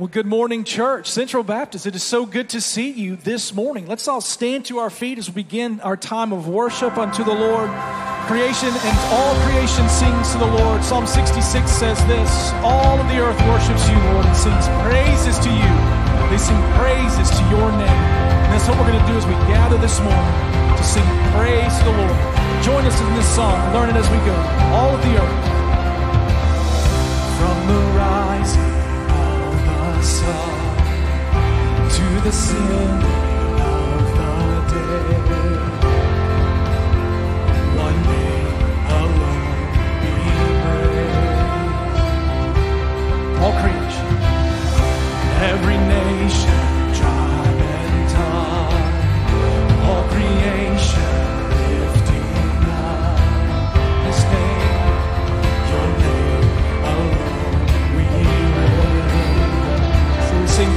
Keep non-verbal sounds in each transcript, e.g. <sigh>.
Well, good morning, church. Central Baptist, it is so good to see you this morning. Let's all stand to our feet as we begin our time of worship unto the Lord. Creation and all creation sings to the Lord. Psalm 66 says this All of the earth worships you, Lord, and sings praises to you. They sing praises to your name. And that's what we're going to do as we gather this morning to sing praise to the Lord. Join us in this song, learn it as we go. All of the earth. All creation, every nation,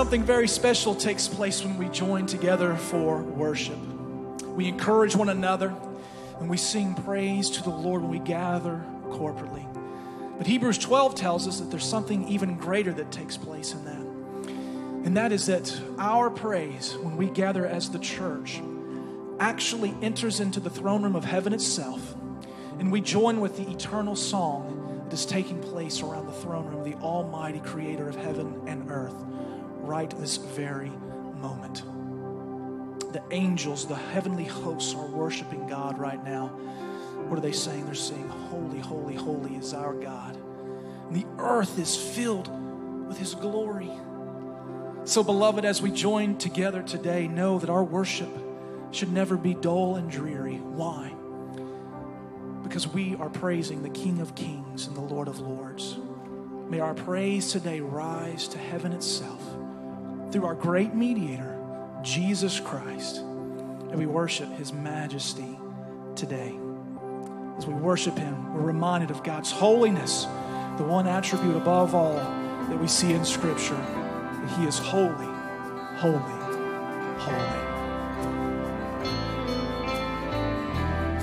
Something very special takes place when we join together for worship. We encourage one another and we sing praise to the Lord when we gather corporately. But Hebrews 12 tells us that there's something even greater that takes place in that. And that is that our praise, when we gather as the church, actually enters into the throne room of heaven itself. And we join with the eternal song that is taking place around the throne room of the Almighty Creator of heaven and earth right this very moment. The angels, the heavenly hosts are worshiping God right now. What are they saying? They're saying, Holy, holy, holy is our God. And the earth is filled with His glory. So, beloved, as we join together today, know that our worship should never be dull and dreary. Why? Because we are praising the King of Kings and the Lord of Lords. May our praise today rise to heaven itself through our great mediator, Jesus Christ. And we worship his majesty today. As we worship him, we're reminded of God's holiness, the one attribute above all that we see in Scripture that he is holy, holy, holy.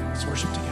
Let's worship together.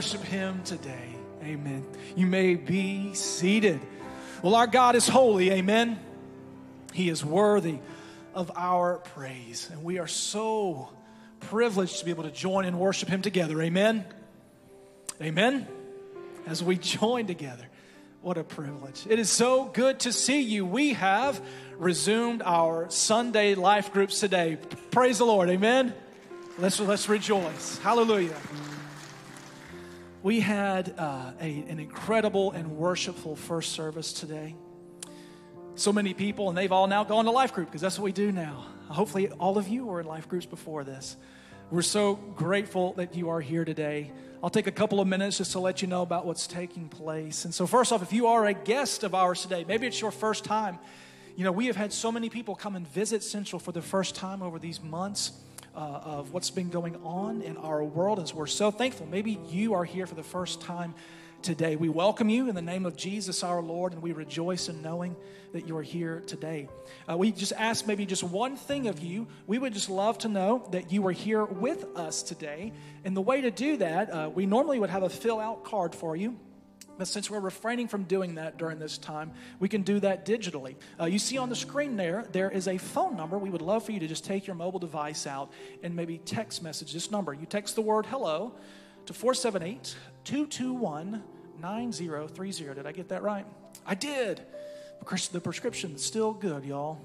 Worship him today. Amen. You may be seated. Well, our God is holy. Amen. He is worthy of our praise. And we are so privileged to be able to join and worship him together. Amen. Amen. As we <laughs> join together. What a privilege. It is so good to see you. We have resumed our Sunday life groups today. Praise the Lord. Amen. Let's, let's rejoice. Hallelujah. We had uh, a, an incredible and worshipful first service today. So many people, and they've all now gone to life group because that's what we do now. Hopefully, all of you were in life groups before this. We're so grateful that you are here today. I'll take a couple of minutes just to let you know about what's taking place. And so, first off, if you are a guest of ours today, maybe it's your first time. You know, we have had so many people come and visit Central for the first time over these months uh, of what's been going on in our world. So we're so thankful. Maybe you are here for the first time today. We welcome you in the name of Jesus our Lord, and we rejoice in knowing that you are here today. Uh, we just ask maybe just one thing of you. We would just love to know that you are here with us today. And the way to do that, uh, we normally would have a fill out card for you. But since we're refraining from doing that during this time, we can do that digitally. Uh, you see on the screen there, there is a phone number. We would love for you to just take your mobile device out and maybe text message this number. You text the word hello to 478 221 9030. Did I get that right? I did. The prescription's still good, y'all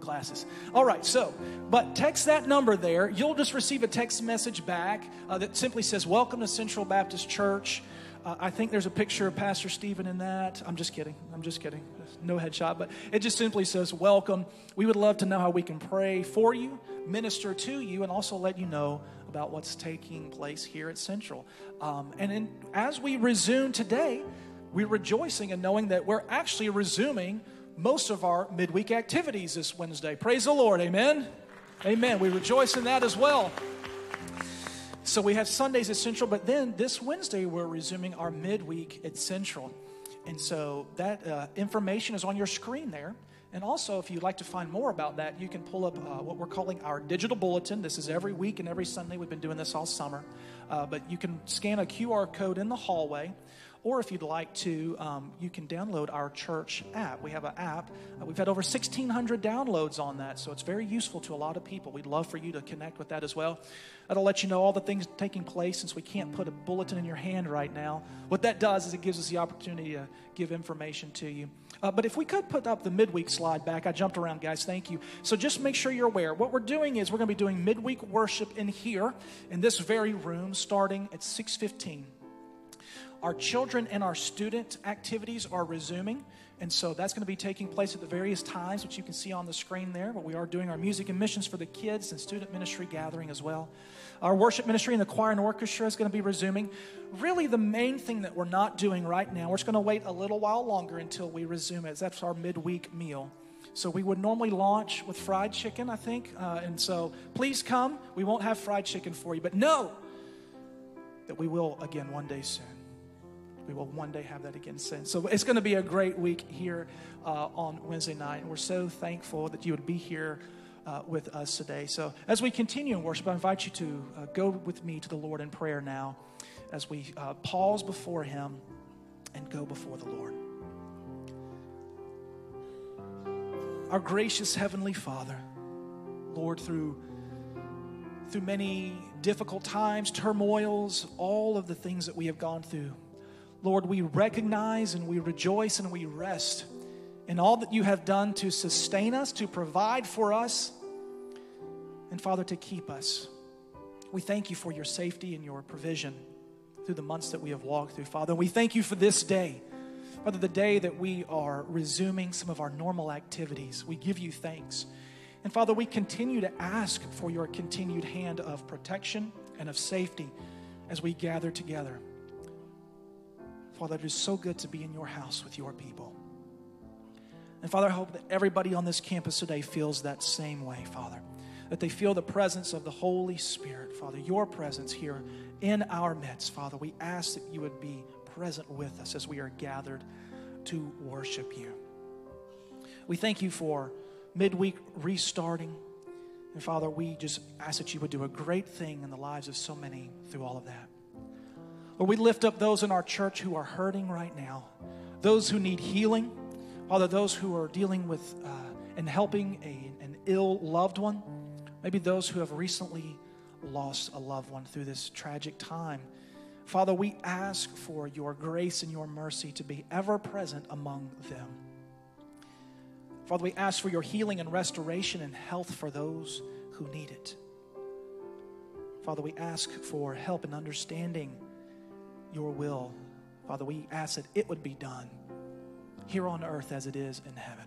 glasses. All right, so, but text that number there. You'll just receive a text message back uh, that simply says, Welcome to Central Baptist Church. Uh, I think there's a picture of Pastor Stephen in that. I'm just kidding. I'm just kidding. No headshot, but it just simply says, Welcome. We would love to know how we can pray for you, minister to you, and also let you know about what's taking place here at Central. Um, and in, as we resume today, we're rejoicing in knowing that we're actually resuming most of our midweek activities this Wednesday. Praise the Lord. Amen. Amen. We rejoice in that as well. So we have Sundays at Central, but then this Wednesday we're resuming our midweek at Central. And so that uh, information is on your screen there. And also, if you'd like to find more about that, you can pull up uh, what we're calling our digital bulletin. This is every week and every Sunday. We've been doing this all summer. Uh, but you can scan a QR code in the hallway or if you'd like to, um, you can download our church app. We have an app. Uh, we've had over 1,600 downloads on that, so it's very useful to a lot of people. We'd love for you to connect with that as well. That'll let you know all the things taking place since we can't put a bulletin in your hand right now. What that does is it gives us the opportunity to give information to you. Uh, but if we could put up the midweek slide back, I jumped around, guys. Thank you. So just make sure you're aware. What we're doing is we're going to be doing midweek worship in here in this very room starting at 615. Our children and our student activities are resuming. And so that's going to be taking place at the various times, which you can see on the screen there. But we are doing our music and missions for the kids and student ministry gathering as well. Our worship ministry and the choir and orchestra is going to be resuming. Really, the main thing that we're not doing right now, we're just going to wait a little while longer until we resume it. That's our midweek meal. So we would normally launch with fried chicken, I think. Uh, and so please come. We won't have fried chicken for you, but know that we will again one day soon we will one day have that again soon. So it's going to be a great week here uh, on Wednesday night. And we're so thankful that you would be here uh, with us today. So as we continue in worship, I invite you to uh, go with me to the Lord in prayer now as we uh, pause before Him and go before the Lord. Our gracious Heavenly Father, Lord, through through many difficult times, turmoils, all of the things that we have gone through. Lord, we recognize and we rejoice and we rest in all that you have done to sustain us, to provide for us, and Father, to keep us. We thank you for your safety and your provision through the months that we have walked through, Father. And we thank you for this day, Father, the day that we are resuming some of our normal activities. We give you thanks. And Father, we continue to ask for your continued hand of protection and of safety as we gather together. Father, it is so good to be in your house with your people. And Father, I hope that everybody on this campus today feels that same way, Father. That they feel the presence of the Holy Spirit, Father, your presence here in our midst, Father. We ask that you would be present with us as we are gathered to worship you. We thank you for midweek restarting. And Father, we just ask that you would do a great thing in the lives of so many through all of that. Lord, we lift up those in our church who are hurting right now, those who need healing, Father, those who are dealing with uh, and helping a, an ill loved one, maybe those who have recently lost a loved one through this tragic time. Father, we ask for your grace and your mercy to be ever present among them. Father, we ask for your healing and restoration and health for those who need it. Father, we ask for help and understanding your will. Father, we ask that it would be done here on earth as it is in heaven.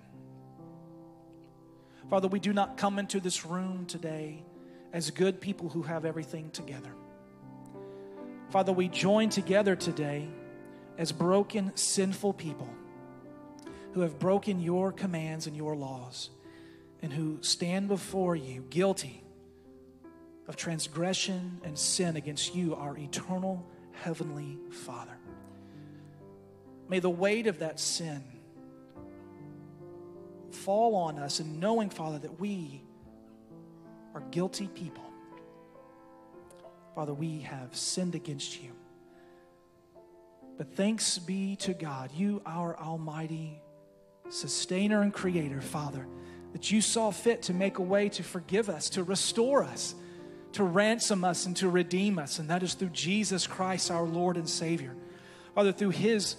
Father, we do not come into this room today as good people who have everything together. Father, we join together today as broken, sinful people who have broken your commands and your laws and who stand before you guilty of transgression and sin against you, our eternal Heavenly Father. May the weight of that sin fall on us and knowing, Father, that we are guilty people. Father, we have sinned against you. But thanks be to God, you, our Almighty sustainer and creator, Father, that you saw fit to make a way to forgive us, to restore us, to ransom us, and to redeem us. And that is through Jesus Christ, our Lord and Savior. Father, through his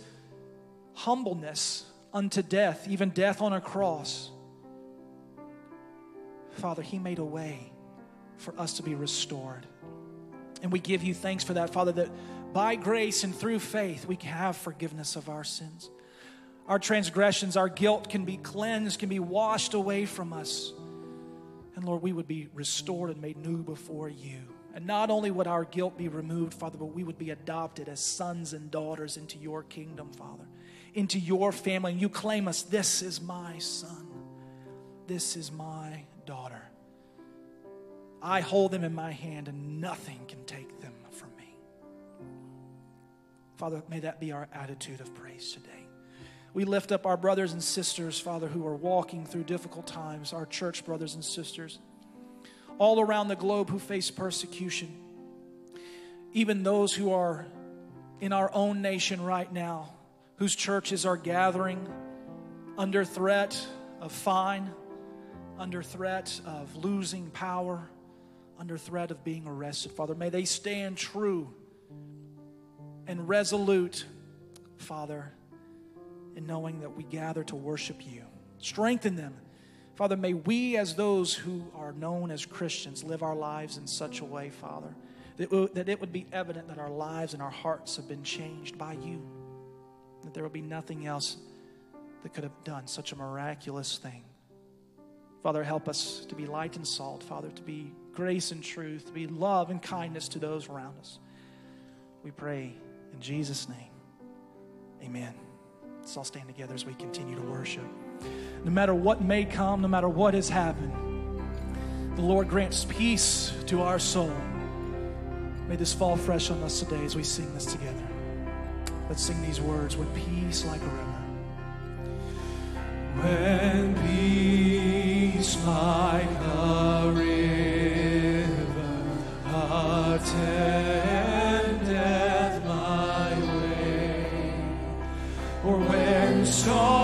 humbleness unto death, even death on a cross, Father, he made a way for us to be restored. And we give you thanks for that, Father, that by grace and through faith we have forgiveness of our sins our transgressions, our guilt can be cleansed, can be washed away from us. And Lord, we would be restored and made new before you. And not only would our guilt be removed, Father, but we would be adopted as sons and daughters into your kingdom, Father, into your family. And you claim us, this is my son, this is my daughter. I hold them in my hand, and nothing can take them from me. Father, may that be our attitude of praise today. We lift up our brothers and sisters, Father, who are walking through difficult times, our church brothers and sisters, all around the globe who face persecution, even those who are in our own nation right now, whose churches are gathering under threat of fine, under threat of losing power, under threat of being arrested. Father, may they stand true and resolute, Father in knowing that we gather to worship you. Strengthen them. Father, may we, as those who are known as Christians, live our lives in such a way, Father, that, it would be evident that our lives and our hearts have been changed by you, that there will be nothing else that could have done such a miraculous thing. Father, help us to be light and salt, Father, to be grace and truth, to be love and kindness to those around us. We pray in Jesus' name. Amen. Let's all stand together as we continue to worship. No matter what may come, no matter what has happened, the Lord grants peace to our soul. May this fall fresh on us today as we sing this together. Let's sing these words with peace like a river. When peace like a river attendeth when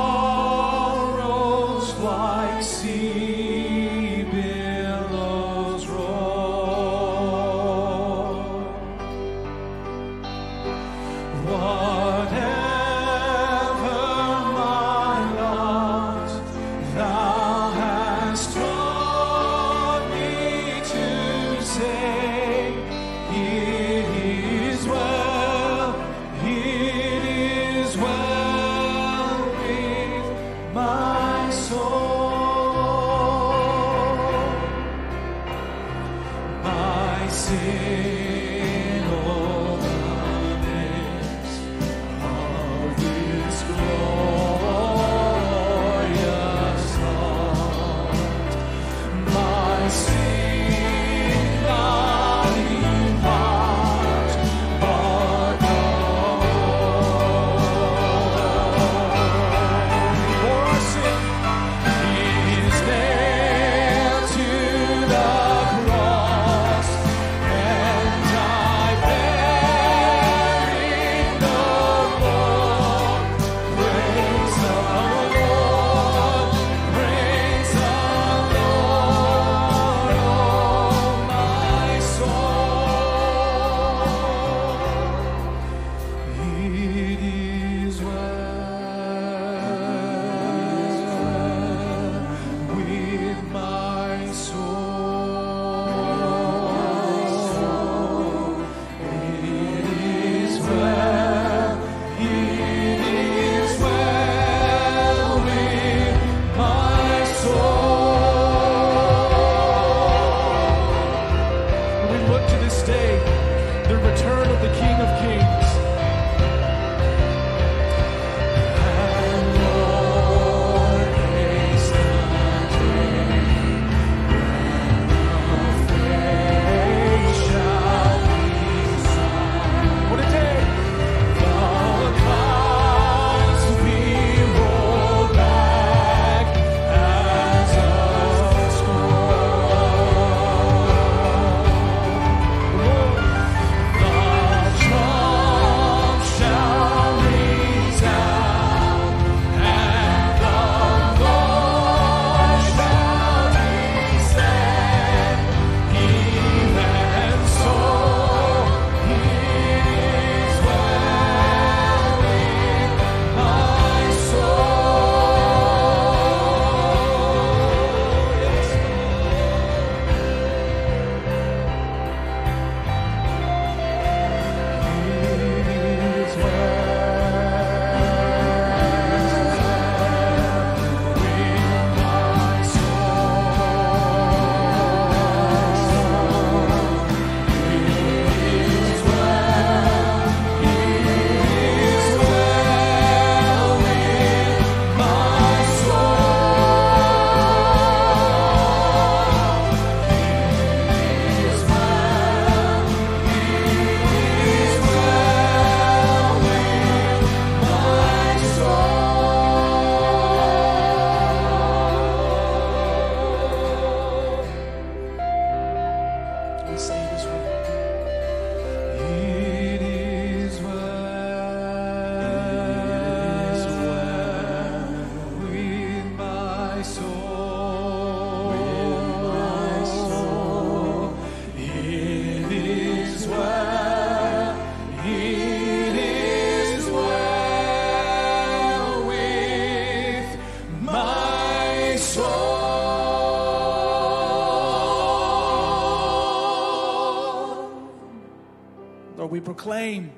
we proclaim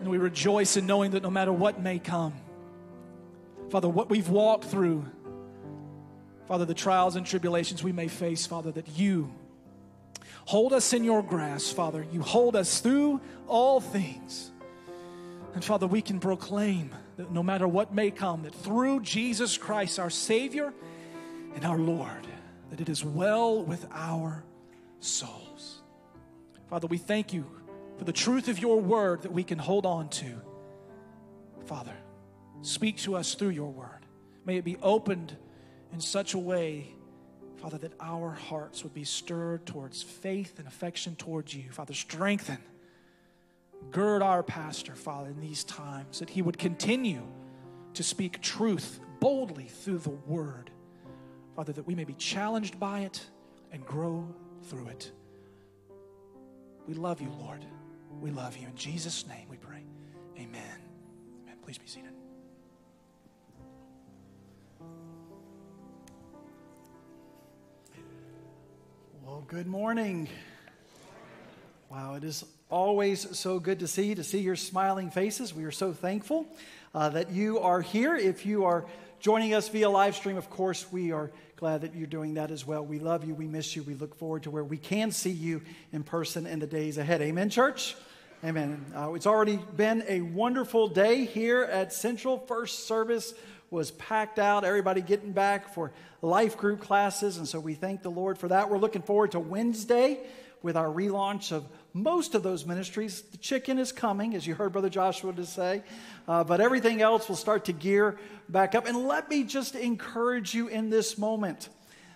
and we rejoice in knowing that no matter what may come, Father, what we've walked through, Father, the trials and tribulations we may face, Father, that you hold us in your grasp, Father. You hold us through all things. And Father, we can proclaim that no matter what may come, that through Jesus Christ, our Savior and our Lord, that it is well with our souls. Father, we thank you for the truth of your word that we can hold on to. Father, speak to us through your word. May it be opened in such a way, Father, that our hearts would be stirred towards faith and affection towards you. Father, strengthen, gird our pastor, Father, in these times, that he would continue to speak truth boldly through the word. Father, that we may be challenged by it and grow through it. We love you, Lord. We love you. In Jesus' name we pray. Amen. Amen. Please be seated. Well, good morning. Wow, it is always so good to see to see your smiling faces. We are so thankful uh, that you are here. If you are joining us via live stream, of course, we are glad that you're doing that as well. We love you. We miss you. We look forward to where we can see you in person in the days ahead. Amen, church? Amen. Uh, it's already been a wonderful day here at Central. First service was packed out, everybody getting back for life group classes. And so we thank the Lord for that. We're looking forward to Wednesday with our relaunch of most of those ministries. The chicken is coming, as you heard Brother Joshua to say, uh, but everything else will start to gear back up. And let me just encourage you in this moment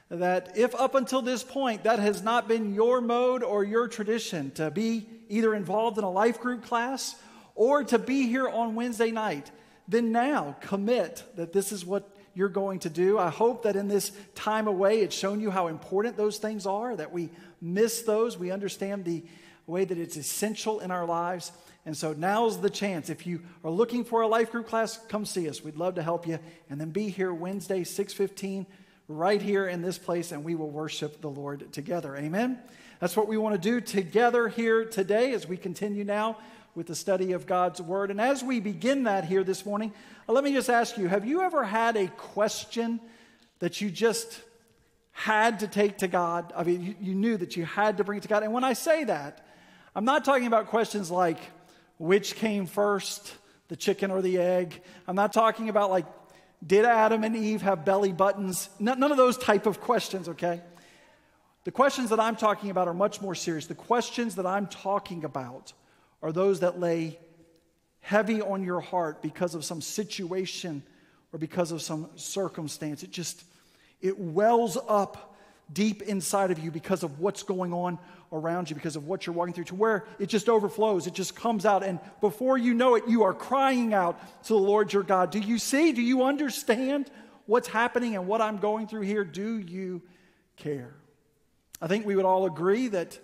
that if up until this point that has not been your mode or your tradition to be either involved in a life group class or to be here on Wednesday night, then now commit that this is what you're going to do. I hope that in this time away, it's shown you how important those things are, that we miss those. We understand the way that it's essential in our lives. And so now's the chance. If you are looking for a life group class, come see us. We'd love to help you. And then be here Wednesday, 615, right here in this place, and we will worship the Lord together. Amen. That's what we want to do together here today as we continue now with the study of God's Word. And as we begin that here this morning, uh, let me just ask you have you ever had a question that you just had to take to God? I mean, you, you knew that you had to bring it to God. And when I say that, I'm not talking about questions like which came first, the chicken or the egg. I'm not talking about like, did Adam and Eve have belly buttons? None of those type of questions, okay? The questions that I'm talking about are much more serious. The questions that I'm talking about are those that lay heavy on your heart because of some situation or because of some circumstance. It just, it wells up deep inside of you because of what's going on around you, because of what you're walking through, to where it just overflows. It just comes out. And before you know it, you are crying out to the Lord your God. Do you see? Do you understand what's happening and what I'm going through here? Do you care? I think we would all agree that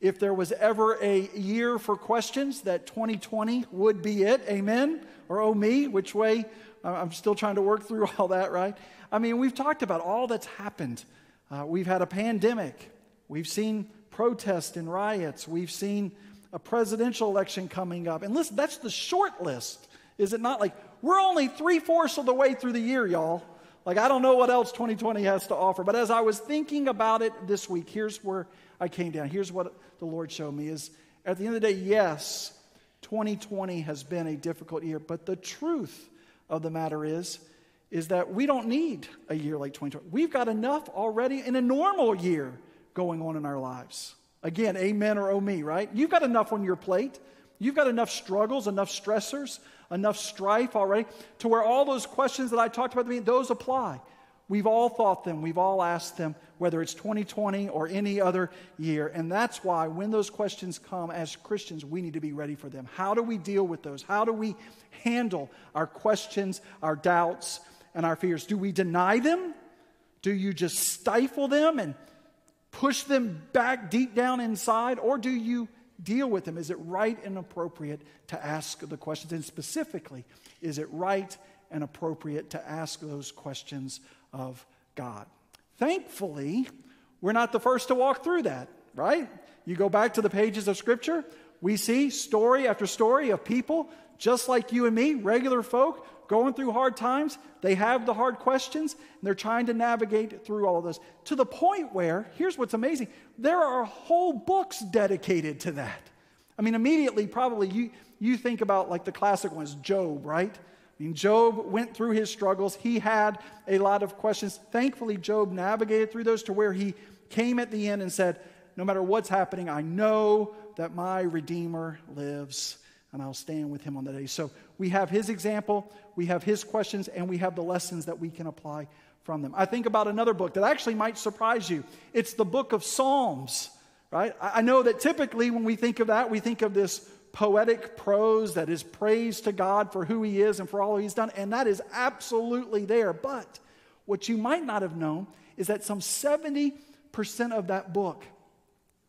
if there was ever a year for questions, that 2020 would be it. Amen? Or oh me, which way? I'm still trying to work through <laughs> all that, right? I mean, we've talked about all that's happened. Uh, we've had a pandemic. We've seen protests and riots. We've seen a presidential election coming up. And listen, that's the short list. Is it not like we're only three fourths of the way through the year, y'all? Like, I don't know what else 2020 has to offer. But as I was thinking about it this week, here's where I came down. Here's what the Lord showed me is at the end of the day, yes, 2020 has been a difficult year, but the truth of the matter is, is that we don't need a year like 2020. We've got enough already in a normal year going on in our lives. Again, amen or oh me, right? You've got enough on your plate. You've got enough struggles, enough stressors, enough strife already to where all those questions that I talked about, those apply. We've all thought them, we've all asked them, whether it's 2020 or any other year. And that's why when those questions come as Christians, we need to be ready for them. How do we deal with those? How do we handle our questions, our doubts, and our fears? Do we deny them? Do you just stifle them and push them back deep down inside? Or do you deal with them? Is it right and appropriate to ask the questions? And specifically, is it right and appropriate to ask those questions of God. Thankfully, we're not the first to walk through that, right? You go back to the pages of Scripture, we see story after story of people just like you and me, regular folk, going through hard times. They have the hard questions, and they're trying to navigate through all of this to the point where, here's what's amazing there are whole books dedicated to that. I mean, immediately, probably you, you think about like the classic ones, Job, right? I mean, Job went through his struggles. He had a lot of questions. Thankfully, Job navigated through those to where he came at the end and said, No matter what's happening, I know that my Redeemer lives and I'll stand with him on the day. So we have his example, we have his questions, and we have the lessons that we can apply from them. I think about another book that actually might surprise you. It's the book of Psalms, right? I know that typically when we think of that, we think of this poetic prose that is praise to God for who he is and for all he's done, and that is absolutely there. But what you might not have known is that some 70% of that book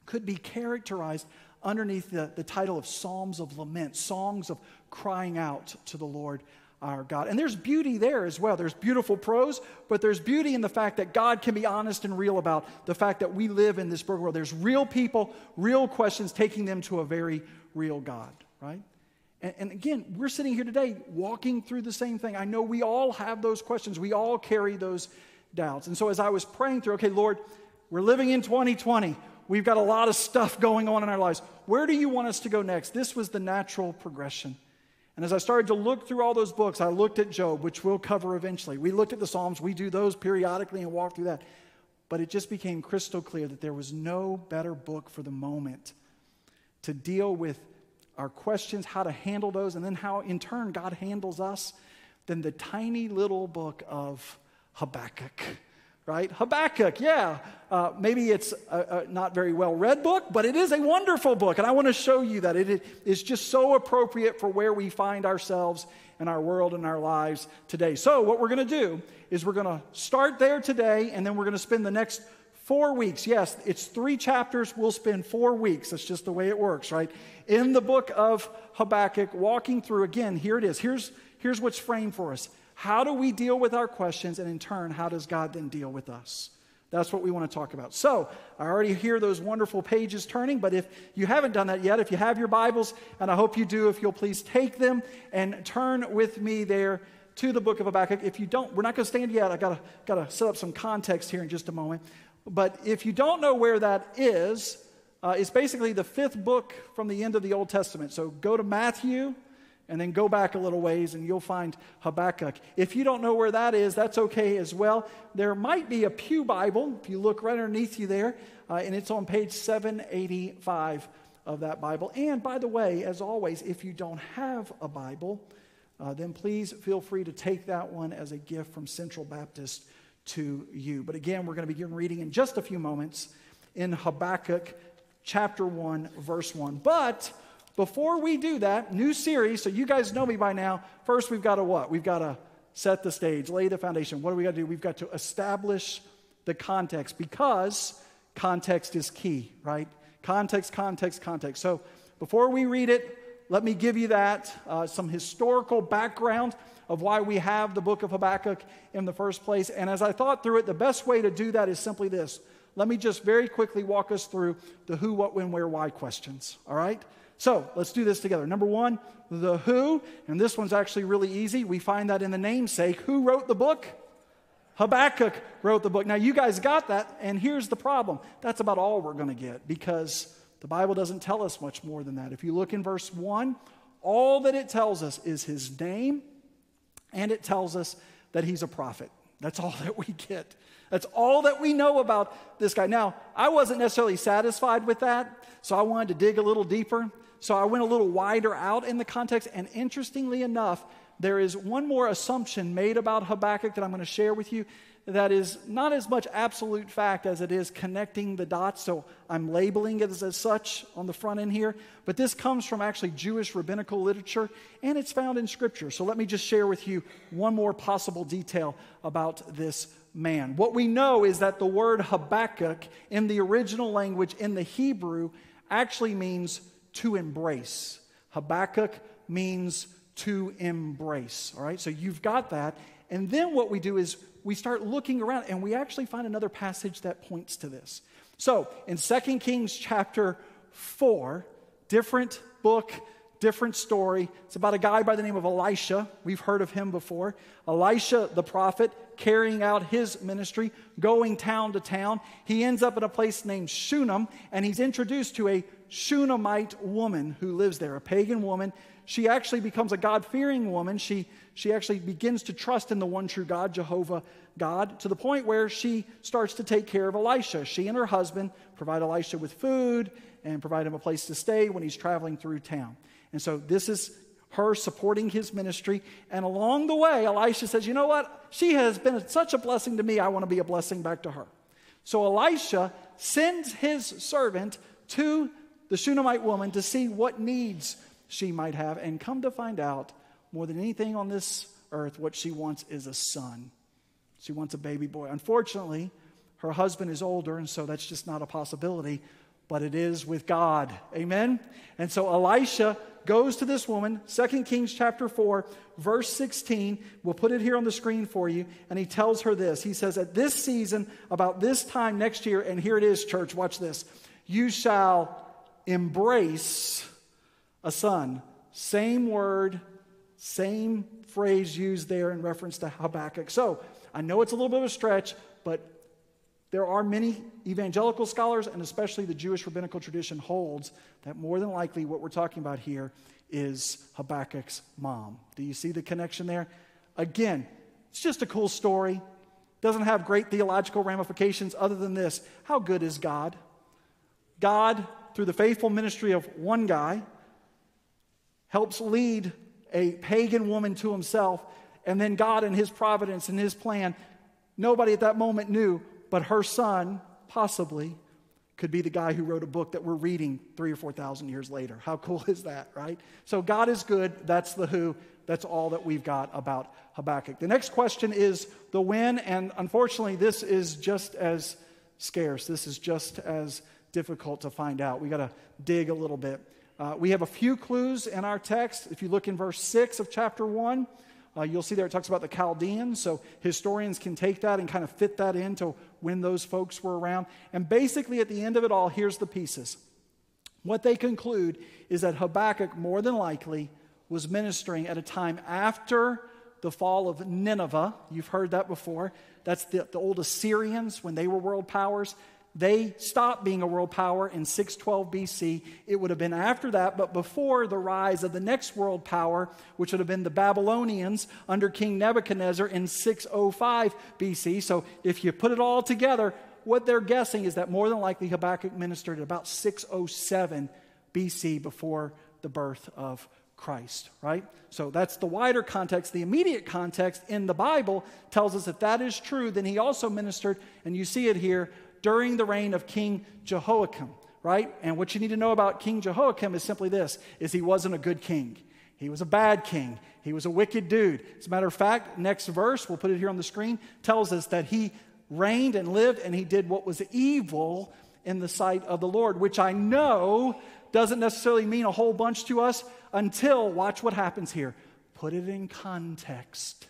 could be characterized underneath the, the title of Psalms of Lament, songs of crying out to the Lord our God. And there's beauty there as well. There's beautiful prose, but there's beauty in the fact that God can be honest and real about the fact that we live in this broken world. There's real people, real questions, taking them to a very real God, right? And, and again, we're sitting here today walking through the same thing. I know we all have those questions, we all carry those doubts. And so as I was praying through, okay, Lord, we're living in 2020. We've got a lot of stuff going on in our lives. Where do you want us to go next? This was the natural progression. And as I started to look through all those books, I looked at Job, which we'll cover eventually. We looked at the Psalms, we do those periodically and walk through that. But it just became crystal clear that there was no better book for the moment to deal with our questions, how to handle those, and then how, in turn, God handles us than the tiny little book of Habakkuk right? Habakkuk, yeah. Uh, maybe it's a, a, not very well read book, but it is a wonderful book. And I want to show you that it is just so appropriate for where we find ourselves in our world and our lives today. So, what we're going to do is we're going to start there today, and then we're going to spend the next four weeks. Yes, it's three chapters. We'll spend four weeks. That's just the way it works, right? In the book of Habakkuk, walking through, again, here it is. Here's, here's what's framed for us how do we deal with our questions? And in turn, how does God then deal with us? That's what we want to talk about. So, I already hear those wonderful pages turning, but if you haven't done that yet, if you have your Bibles, and I hope you do, if you'll please take them and turn with me there to the book of Habakkuk. If you don't, we're not going to stand yet. I got to got to set up some context here in just a moment. But if you don't know where that is, uh, it's basically the fifth book from the end of the Old Testament. So go to Matthew, and then go back a little ways and you'll find Habakkuk. If you don't know where that is, that's okay as well. There might be a Pew Bible, if you look right underneath you there, uh, and it's on page 785 of that Bible. And by the way, as always, if you don't have a Bible, uh, then please feel free to take that one as a gift from Central Baptist to you. But again, we're going to begin reading in just a few moments in Habakkuk chapter 1, verse 1. But before we do that, new series, so you guys know me by now. First, we've got to what? We've got to set the stage, lay the foundation. What do we got to do? We've got to establish the context because context is key, right? Context, context, context. So before we read it, let me give you that, uh, some historical background of why we have the book of Habakkuk in the first place. And as I thought through it, the best way to do that is simply this. Let me just very quickly walk us through the who, what, when, where, why questions, all right? So let's do this together. Number one, the who, and this one's actually really easy. We find that in the namesake. Who wrote the book? Habakkuk wrote the book. Now, you guys got that, and here's the problem. That's about all we're going to get because the Bible doesn't tell us much more than that. If you look in verse 1, all that it tells us is his name, and it tells us that he's a prophet. That's all that we get. That's all that we know about this guy. Now, I wasn't necessarily satisfied with that, so I wanted to dig a little deeper. So I went a little wider out in the context. And interestingly enough, there is one more assumption made about Habakkuk that I'm going to share with you that is not as much absolute fact as it is connecting the dots. So I'm labeling it as, as, such on the front end here. But this comes from actually Jewish rabbinical literature and it's found in Scripture. So let me just share with you one more possible detail about this man. What we know is that the word Habakkuk in the original language, in the Hebrew, actually means to embrace. Habakkuk means to embrace. All right, so you've got that. And then what we do is we start looking around and we actually find another passage that points to this. So in 2 Kings chapter 4, different book, different story. It's about a guy by the name of Elisha. We've heard of him before. Elisha, the prophet, carrying out his ministry, going town to town. He ends up at a place named Shunem, and he's introduced to a Shunammite woman who lives there, a pagan woman. She actually becomes a God fearing woman. She, she actually begins to trust in the one true God, Jehovah God, to the point where she starts to take care of Elisha. She and her husband provide Elisha with food and provide him a place to stay when he's traveling through town. And so this is her supporting his ministry. And along the way, Elisha says, You know what? She has been such a blessing to me. I want to be a blessing back to her. So Elisha sends his servant to the Shunammite woman to see what needs she might have. And come to find out, more than anything on this earth, what she wants is a son. She wants a baby boy. Unfortunately, her husband is older, and so that's just not a possibility but it is with God. Amen? And so Elisha goes to this woman, 2 Kings chapter 4, verse 16. We'll put it here on the screen for you. And he tells her this. He says, At this season, about this time next year, and here it is, church, watch this. You shall embrace a son. Same word, same phrase used there in reference to Habakkuk. So I know it's a little bit of a stretch, but there are many evangelical scholars, and especially the Jewish rabbinical tradition holds that more than likely what we're talking about here is Habakkuk's mom. Do you see the connection there? Again, it's just a cool story. Doesn't have great theological ramifications other than this. How good is God? God, through the faithful ministry of one guy, helps lead a pagan woman to himself, and then God, in his providence and his plan, nobody at that moment knew but her son, possibly, could be the guy who wrote a book that we're reading three or 4,000 years later. How cool is that, right? So God is good. That's the who. That's all that we've got about Habakkuk. The next question is the when, and unfortunately, this is just as scarce. This is just as difficult to find out. We got to dig a little bit. Uh, we have a few clues in our text. If you look in verse 6 of chapter 1, uh, you'll see there it talks about the Chaldeans. So historians can take that and kind of fit that into when those folks were around. And basically, at the end of it all, here's the pieces. What they conclude is that Habakkuk, more than likely, was ministering at a time after the fall of Nineveh. You've heard that before. That's the, the old Assyrians when they were world powers. They stopped being a world power in 612 BC. It would have been after that, but before the rise of the next world power, which would have been the Babylonians under King Nebuchadnezzar in 605 BC. So if you put it all together, what they're guessing is that more than likely Habakkuk ministered at about 607 BC before the birth of Christ, right? So that's the wider context. The immediate context in the Bible tells us that that is true. Then he also ministered, and you see it here, during the reign of King Jehoiakim, right? And what you need to know about King Jehoiakim is simply this is he wasn't a good king. He was a bad king. He was a wicked dude. As a matter of fact, next verse, we'll put it here on the screen, tells us that he reigned and lived and he did what was evil in the sight of the Lord, which I know doesn't necessarily mean a whole bunch to us until, watch what happens here. Put it in context.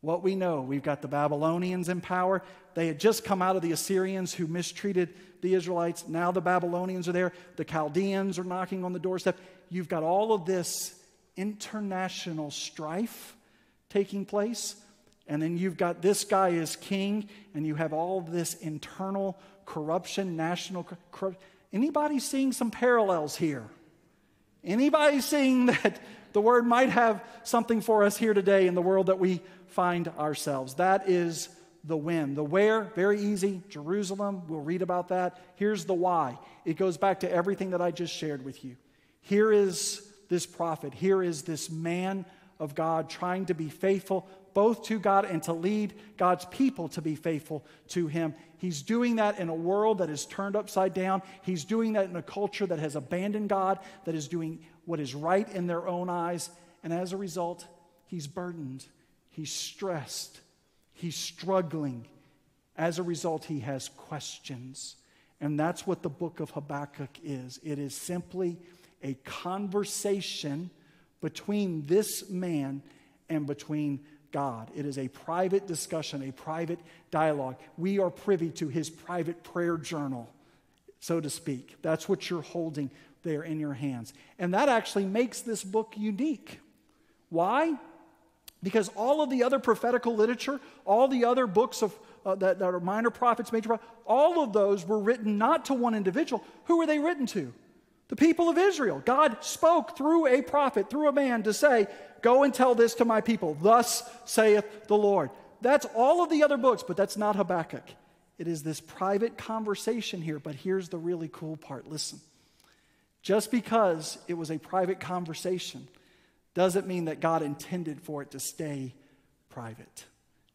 What we know, we've got the Babylonians in power. They had just come out of the Assyrians who mistreated the Israelites. Now the Babylonians are there. The Chaldeans are knocking on the doorstep. You've got all of this international strife taking place. And then you've got this guy as king, and you have all this internal corruption, national corruption. Anybody seeing some parallels here? Anybody seeing that the word might have something for us here today in the world that we find ourselves? That is the when. The where, very easy Jerusalem. We'll read about that. Here's the why. It goes back to everything that I just shared with you. Here is this prophet. Here is this man of God trying to be faithful both to God and to lead God's people to be faithful to Him. He's doing that in a world that is turned upside down. He's doing that in a culture that has abandoned God, that is doing what is right in their own eyes. And as a result, he's burdened, he's stressed, He's struggling. As a result, he has questions. And that's what the book of Habakkuk is it is simply a conversation between this man and between God. It is a private discussion, a private dialogue. We are privy to his private prayer journal, so to speak. That's what you're holding there in your hands. And that actually makes this book unique. Why? Because all of the other prophetical literature, all the other books of, uh, that, that, are minor prophets, major prophets, all of those were written not to one individual. Who were they written to? The people of Israel. God spoke through a prophet, through a man, to say, Go and tell this to my people. Thus saith the Lord. That's all of the other books, but that's not Habakkuk. It is this private conversation here, but here's the really cool part. Listen. Just because it was a private conversation doesn't mean that God intended for it to stay private.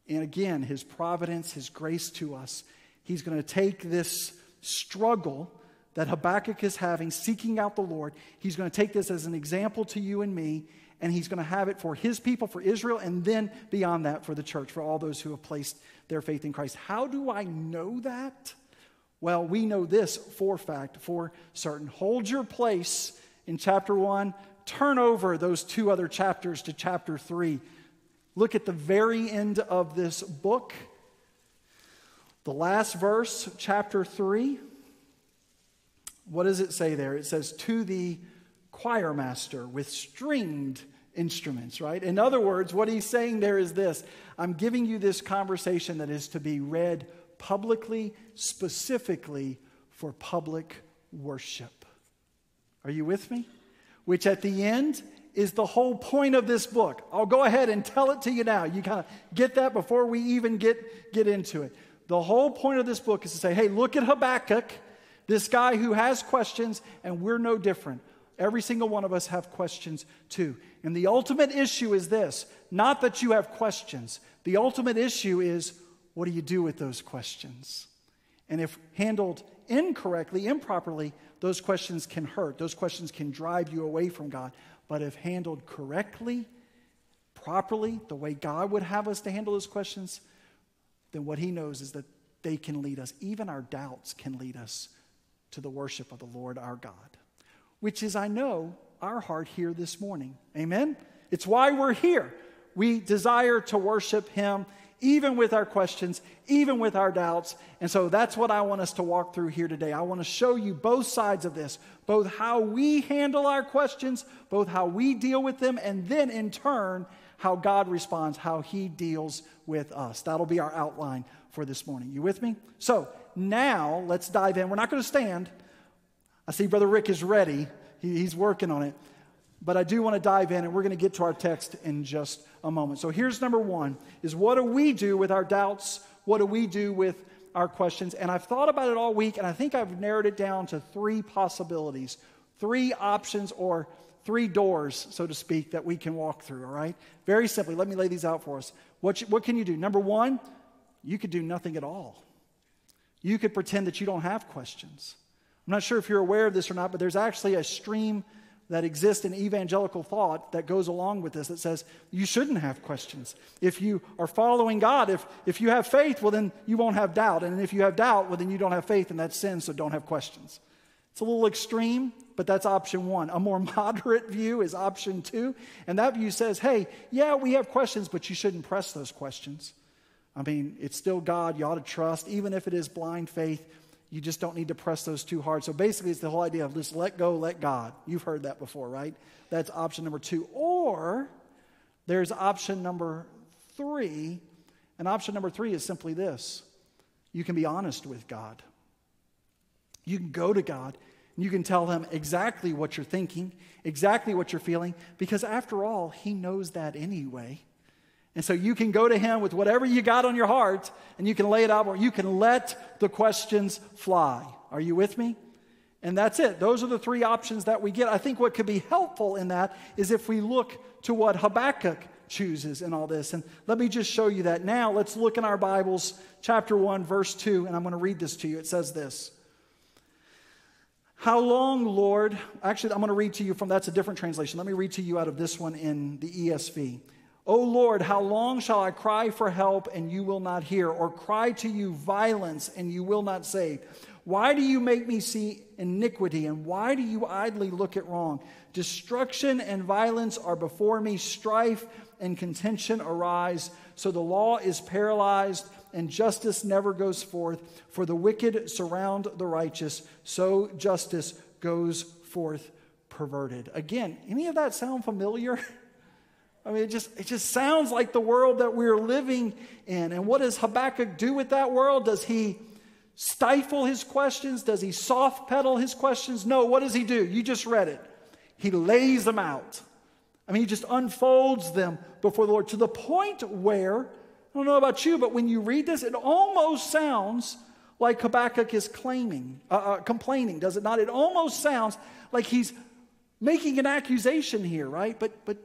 And again, His providence, His grace to us, He's going to take this struggle that Habakkuk is having, seeking out the Lord, He's going to take this as an example to you and me, and He's going to have it for His people, for Israel, and then beyond that for the church, for all those who have placed their faith in Christ. How do I know that? Well, we know this for fact, for certain. Hold your place in chapter 1. Turn over those two other chapters to chapter 3. Look at the very end of this book. The last verse, chapter 3. What does it say there? It says, To the choir master with stringed instruments, right? In other words, what he's saying there is this I'm giving you this conversation that is to be read publicly, specifically for public worship. Are you with me? Which at the end is the whole point of this book. I'll go ahead and tell it to you now. You kind of get that before we even get, get into it. The whole point of this book is to say, hey, look at Habakkuk, this guy who has questions, and we're no different. Every single one of us have questions too. And the ultimate issue is this not that you have questions, the ultimate issue is what do you do with those questions? And if handled incorrectly, improperly, those questions can hurt. Those questions can drive you away from God. But if handled correctly, properly, the way God would have us to handle those questions, then what He knows is that they can lead us. Even our doubts can lead us to the worship of the Lord our God, which is, I know, our heart here this morning. Amen? It's why we're here. We desire to worship Him even with our questions, even with our doubts. And so that's what I want us to walk through here today. I want to show you both sides of this, both how we handle our questions, both how we deal with them, and then in turn, how God responds, how He deals with us. That'll be our outline for this morning. You with me? So now let's dive in. We're not going to stand. I see Brother Rick is ready, he's working on it. But I do want to dive in, and we're going to get to our text in just a moment. So here's number one is what do we do with our doubts? What do we do with our questions? And I've thought about it all week, and I think I've narrowed it down to three possibilities, three options, or three doors, so to speak, that we can walk through, all right? Very simply, let me lay these out for us. What, you, what can you do? Number one, you could do nothing at all. You could pretend that you don't have questions. I'm not sure if you're aware of this or not, but there's actually a stream that exists in evangelical thought that goes along with this that says you shouldn't have questions. If you are following God, if, if you have faith, well, then you won't have doubt. And if you have doubt, well, then you don't have faith, and that's sin, so don't have questions. It's a little extreme, but that's option one. A more <laughs> moderate view is option two. And that view says, hey, yeah, we have questions, but you shouldn't press those questions. I mean, it's still God. You ought to trust, even if it is blind faith you just don't need to press those too hard. So basically, it's the whole idea of just let go, let God. You've heard that before, right? That's option number two. Or there's option number three. And option number three is simply this you can be honest with God. You can go to God and you can tell him exactly what you're thinking, exactly what you're feeling, because after all, he knows that anyway. And so you can go to him with whatever you got on your heart and you can lay it out or you can let the questions fly. Are you with me? And that's it. Those are the three options that we get. I think what could be helpful in that is if we look to what Habakkuk chooses in all this. And let me just show you that now. Let's look in our Bibles, chapter 1, verse 2, and I'm going to read this to you. It says this. How long, Lord? Actually, I'm going to read to you from that's a different translation. Let me read to you out of this one in the ESV. O Lord, how long shall I cry for help and you will not hear, or cry to you violence and you will not save? Why do you make me see iniquity and why do you idly look at wrong? Destruction and violence are before me, strife and contention arise. So the law is paralyzed and justice never goes forth. For the wicked surround the righteous, so justice goes forth perverted. Again, any of that sound familiar? <laughs> I mean, it just, it just sounds like the world that we're living in. And what does Habakkuk do with that world? Does he stifle his questions? Does he soft pedal his questions? No, what does he do? You just read it. He lays them out. I mean, he just unfolds them before the Lord to the point where, I don't know about you, but when you read this, it almost sounds like Habakkuk is claiming, uh, uh, complaining, does it not? It almost sounds like he's making an accusation here, right? But, but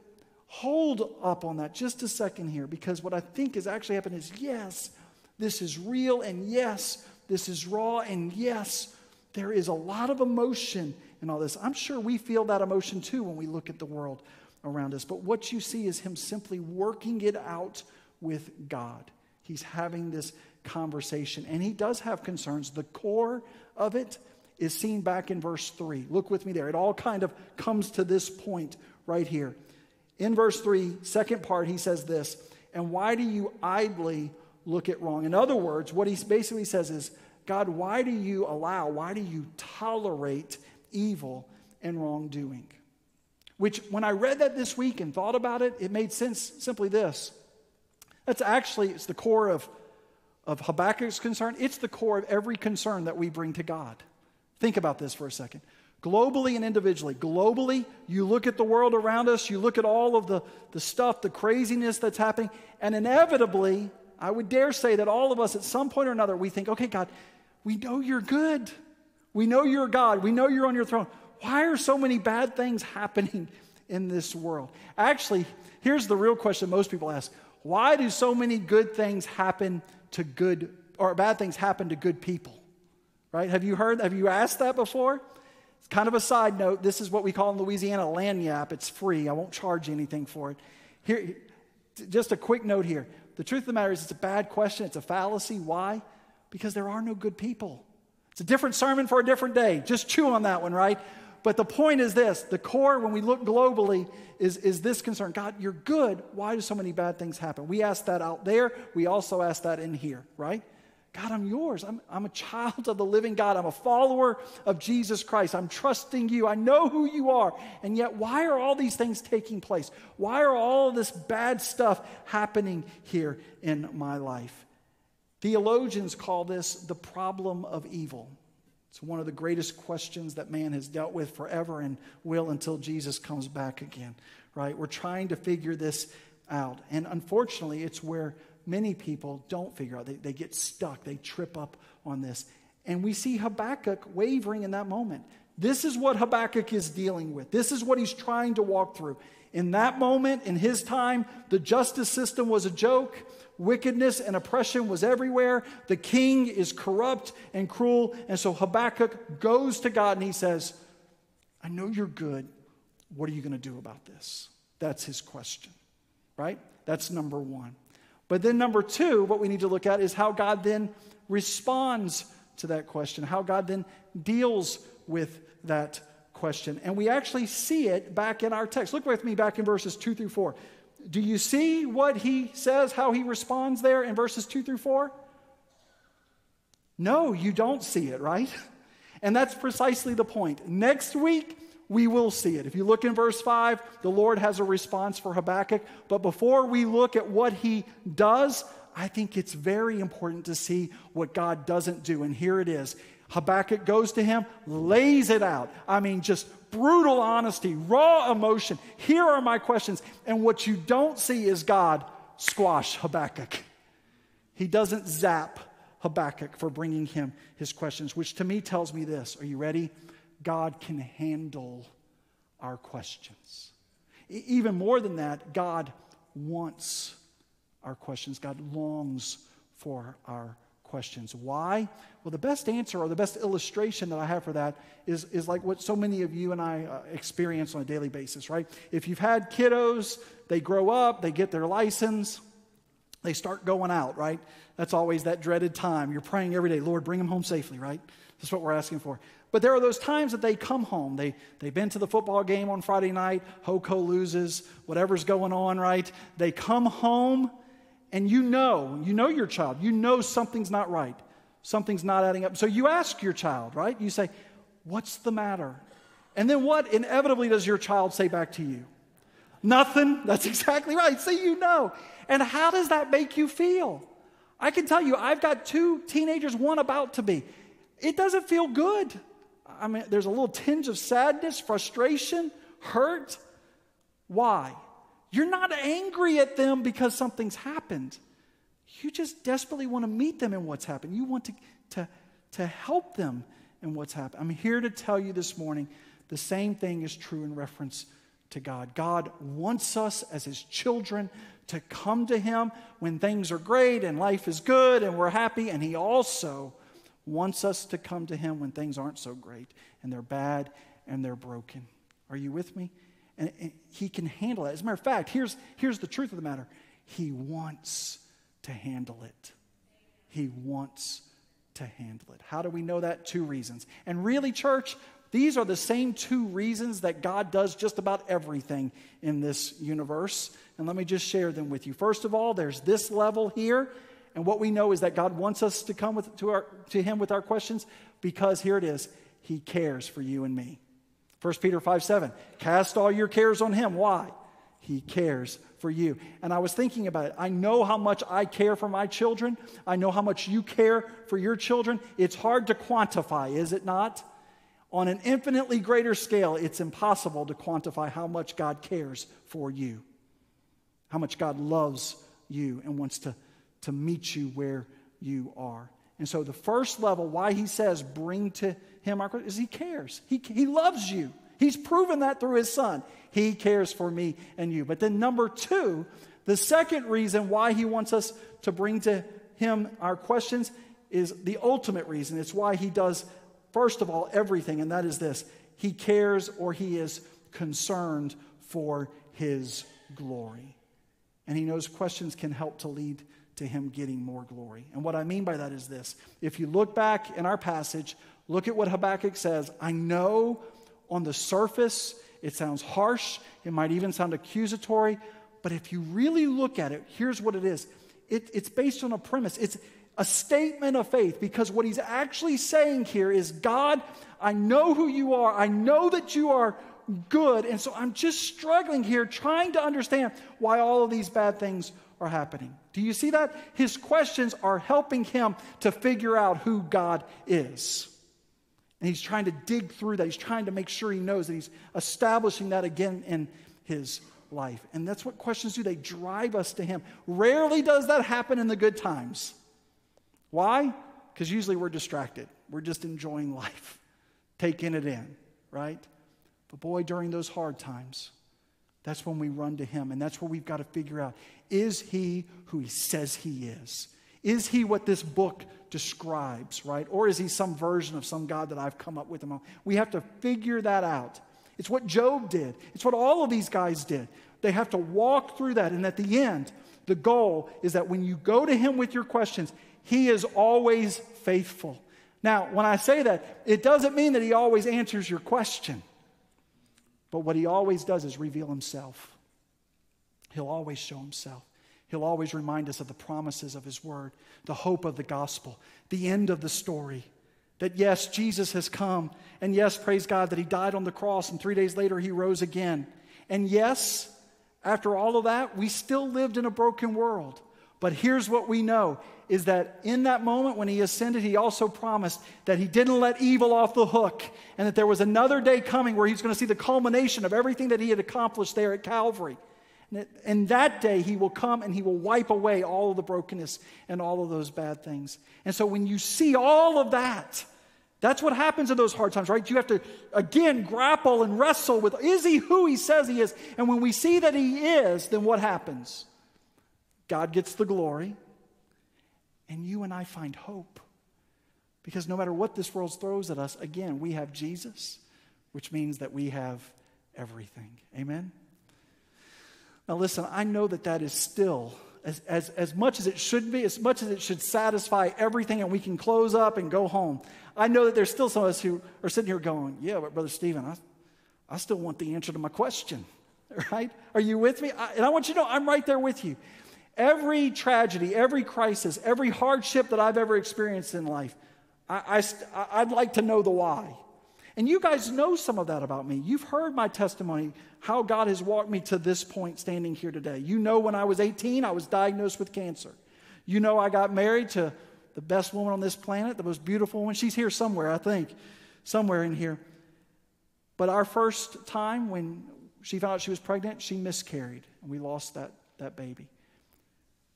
hold up on that just a second here, because what I think is actually happening is yes, this is real, and yes, this is raw, and yes, there is a lot of emotion in all this. I'm sure we feel that emotion too when we look at the world around us. But what you see is him simply working it out with God. He's having this conversation, and he does have concerns. The core of it is seen back in verse 3. Look with me there. It all kind of comes to this point right here. In verse 3, second part, he says this And why do you idly look at wrong? In other words, what he basically says is, God, why do you allow, why do you tolerate evil and wrongdoing? Which, when I read that this week and thought about it, it made sense simply this. That's actually, it's the core of, of Habakkuk's concern. It's the core of every concern that we bring to God. Think about this for a second. Globally and individually. Globally, you look at the world around us, you look at all of the, the stuff, the craziness that's happening, and inevitably, I would dare say that all of us at some point or another, we think, okay, God, we know you're good. We know you're God. We know you're on your throne. Why are so many bad things <laughs> happening in this world? Actually, here's the real question most people ask Why do so many good things happen to good, or bad things happen to good people? Right? Have you heard, have you asked that before? Kind of a side note. This is what we call in Louisiana lagniappe. It's free, I won't charge anything for it. Here, just a quick note here. The truth of the matter is, it's a bad question, it's a fallacy. Why? Because there are no good people. It's a different sermon for a different day. Just chew on that one, right? But the point is this the core, when we look globally, is, is this concern God, you're good. Why do so many bad things happen? We ask that out there. We also ask that in here, right? God, I'm yours. I'm, I'm a child of the living God. I'm a follower of Jesus Christ. I'm trusting you. I know who you are. And yet, why are all these things taking place? Why are all this bad stuff happening here in my life? Theologians call this the problem of evil. It's one of the greatest questions that man has dealt with forever and will until Jesus comes back again, right? We're trying to figure this out. And unfortunately, it's where many people don't figure out. They, they get stuck, they trip up on this. And we see Habakkuk wavering in that moment. This is what Habakkuk is dealing with. This is what he's trying to walk through. In that moment, in his time, the justice system was a joke. Wickedness and oppression was everywhere. The king is corrupt and cruel. And so Habakkuk goes to God and he says, I know you're good. What are you going to do about this? That's his question, right? That's number one. But then, number two, what we need to look at is how God then responds to that question, how God then deals with that question. And we actually see it back in our text. Look with me back in verses two through four. Do you see what he says, how he responds there in verses 2 through 4? No, you don't see it, right? <laughs> And that's precisely the point. Next week, we will see it. If you look in verse 5, the Lord has a response for Habakkuk. But before we look at what he does, I think it's very important to see what God doesn't do. And here it is Habakkuk goes to him, lays it out. I mean, just brutal honesty, raw emotion. Here are my questions. And what you don't see is God squash Habakkuk. He doesn't zap Habakkuk for bringing him his questions, which to me tells me this. Are you ready? God can handle our questions. Even more than that, God wants our questions. God longs for our questions. Why? Well, the best answer or the best illustration that I have for that is, is like what so many of you and I uh, experience on a daily basis, right? If you've had kiddos, they grow up, they get their license, they start going out, right? That's always that dreaded time. You're praying every day, Lord, bring them home safely, right? That's what we're asking for. But there are those times that they come home. They, they've been to the football game on Friday night, HoCo loses, whatever's going on, right? They come home and you know, you know your child, you know something's not right, something's not adding up. So you ask your child, right? You say, What's the matter? And then what inevitably does your child say back to you? Nothing. <laughs> That's exactly right. See, you know. And how does that make you feel? I can tell you, I've got two teenagers, one about to be. It doesn't feel good. I mean, there's a little tinge of sadness, frustration, hurt. Why? You're not angry at them because something's happened. You just desperately want to meet them in what's happened. You want to, to, to help them in what's happened. I'm here to tell you this morning the same thing is true in reference to God. God wants us as His children to come to Him when things are great and life is good and we're happy, and He also wants us to come to Him when things aren't so great and they're bad and they're broken. Are you with me? And, and He can handle it. As a matter of fact, here's, here's the truth of the matter He wants to handle it. He wants to handle it. How do we know that? Two reasons. And really, church, these are the same two reasons that God does just about everything in this universe. And let me just share them with you. First of all, there's this level here. And what we know is that God wants us to come with, to, our, to Him with our questions because here it is He cares for you and me. 1 Peter 5 7, cast all your cares on Him. Why? He cares for you. And I was thinking about it. I know how much I care for my children. I know how much you care for your children. It's hard to quantify, is it not? On an infinitely greater scale, it's impossible to quantify how much God cares for you, how much God loves you and wants to, to meet you where you are. And so, the first level, why he says, bring to him our questions is he cares. He, he loves you. He's proven that through his son. He cares for me and you. But then, number two, the second reason why he wants us to bring to him our questions is the ultimate reason. It's why he does first of all, everything, and that is this He cares or He is concerned for His glory. And He knows questions can help to lead to Him getting more glory. And what I mean by that is this if you look back in our passage, look at what Habakkuk says. I know on the surface it sounds harsh, it might even sound accusatory, but if you really look at it, here's what it is it, it's based on a premise. It's, a statement of faith because what he's actually saying here is God, I know who you are. I know that you are good. And so I'm just struggling here trying to understand why all of these bad things are happening. Do you see that? His questions are helping him to figure out who God is. And he's trying to dig through that. He's trying to make sure he knows that he's establishing that again in his life. And that's what questions do. They drive us to him. Rarely does that happen in the good times. Why? Because usually we're distracted. We're just enjoying life, taking it in, right? But boy, during those hard times, that's when we run to Him. And that's where we've got to figure out is He who He says He is? Is He what this book describes, right? Or is He some version of some God that I've come up with? We have to figure that out. It's what Job did, it's what all of these guys did. They have to walk through that. And at the end, the goal is that when you go to Him with your questions, he is always faithful. Now, when I say that, it doesn't mean that He always answers your question. But what He always does is reveal Himself. He'll always show Himself. He'll always remind us of the promises of His Word, the hope of the gospel, the end of the story. That yes, Jesus has come. And yes, praise God that He died on the cross and three days later He rose again. And yes, after all of that, we still lived in a broken world. But here's what we know is that in that moment when he ascended, he also promised that he didn't let evil off the hook and that there was another day coming where he's going to see the culmination of everything that he had accomplished there at Calvary. And that day, he will come and he will wipe away all of the brokenness and all of those bad things. And so, when you see all of that, that's what happens in those hard times, right? You have to, again, grapple and wrestle with is he who he says he is? And when we see that he is, then what happens? God gets the glory. And you and I find hope. Because no matter what this world throws at us, again, we have Jesus, which means that we have everything. Amen? Now, listen, I know that that is still, as, as, as much as it should be, as much as it should satisfy everything and we can close up and go home, I know that there's still some of us who are sitting here going, Yeah, but Brother Stephen, I, I still want the answer to my question, <laughs> right? Are you with me? I, and I want you to know I'm right there with you. Every tragedy, every crisis, every hardship that I've ever experienced in life, I, I, I'd like to know the why. And you guys know some of that about me. You've heard my testimony, how God has walked me to this point standing here today. You know, when I was 18, I was diagnosed with cancer. You know, I got married to the best woman on this planet, the most beautiful one. She's here somewhere, I think, somewhere in here. But our first time when she found out she was pregnant, she miscarried, and we lost that, that baby.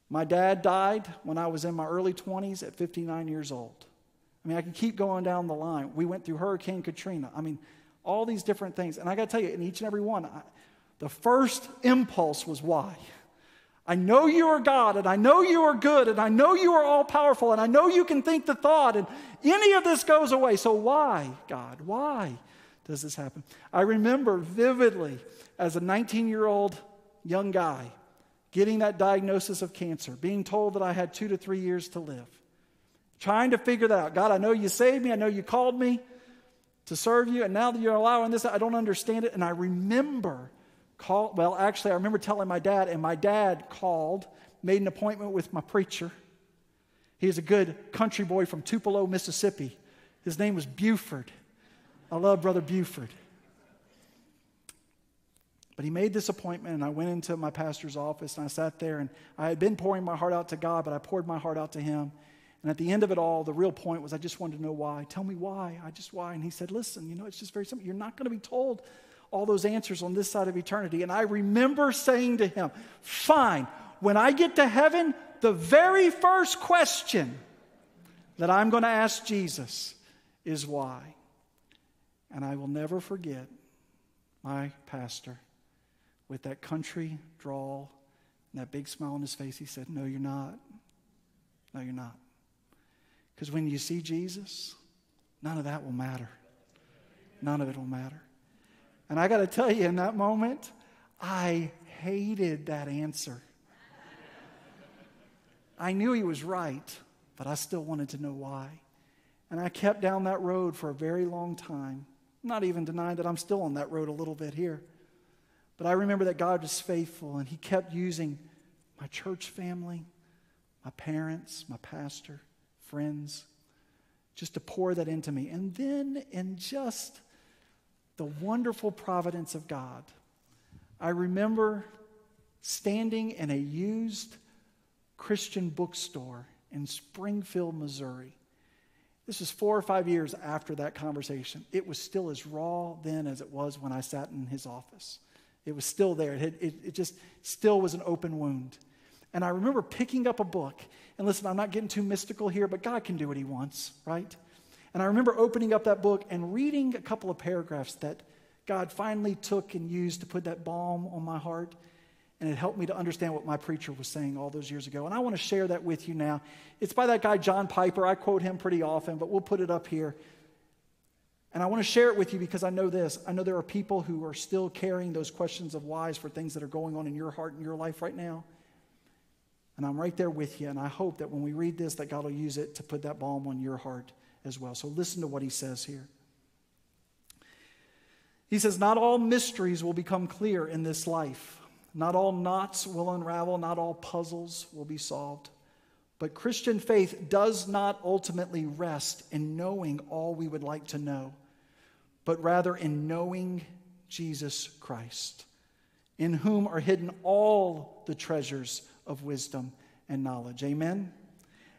My dad died when I was in my early 20s at 59 years old. I mean, I can keep going down the line. We went through Hurricane Katrina. I mean, all these different things. And I got to tell you, in each and every one, I, the first impulse was why? I know you are God, and I know you are good, and I know you are all powerful, and I know you can think the thought, and any of this goes away. So, why, God? Why does this happen? I remember vividly as a 19 year old young guy getting that diagnosis of cancer, being told that I had two to three years to live, trying to figure that out. God, I know you saved me, I know you called me to serve you, and now that you're allowing this, I don't understand it. And I remember call well, actually, I remember telling my dad, and my dad called, made an appointment with my preacher. He He's a good country boy from Tupelo, Mississippi. His name was Buford. I love Brother Buford. But he made this appointment, and I went into my pastor's office and I sat there, and I had been pouring my heart out to God, but I poured my heart out to him. And at the end of it all, the real point was I just wanted to know why. Tell me why. I just why. And he said, Listen, you know, it's just very simple. You're not going to be told all those answers on this side of eternity. And I remember saying to him, Fine, when I get to heaven, the very first question that I'm going to ask Jesus is why. And I will never forget my pastor with that country drawl and that big smile on his face, he said, No, you're not. No, you're not. Because when you see Jesus, none of that will matter. None of it will matter. And I got to tell you, in that moment, I hated that answer. I knew he was right, but I still wanted to know why. And I kept down that road for a very long time. Not even denying that I'm still on that road a little bit here. But I remember that God was faithful and He kept using my church family, my parents, my pastor, friends, just to pour that into me. And then, in just the wonderful providence of God, I remember standing in a used Christian bookstore in Springfield, Missouri. This was four or five years after that conversation. It was still as raw then as it was when I sat in his office. It was still there. It, had, it, it just still was an open wound. And I remember picking up a book. And listen, I'm not getting too mystical here, but God can do what He wants, right? And I remember opening up that book and reading a couple of paragraphs that God finally took and used to put that balm on my heart. And it helped me to understand what my preacher was saying all those years ago. And I want to share that with you now. It's by that guy, John Piper. I quote him pretty often, but we'll put it up here. And I want to share it with you because I know this. I know there are people who are still carrying those questions of whys for things that are going on in your heart and your life right now. And I'm right there with you. And I hope that when we read this, that God will use it to put that balm on your heart as well. So listen to what he says here. He says, Not all mysteries will become clear in this life. Not all knots will unravel. Not all puzzles will be solved. But Christian faith does not ultimately rest in knowing all we would like to know but rather in knowing Jesus Christ, in whom are hidden all the treasures of wisdom and knowledge. Amen?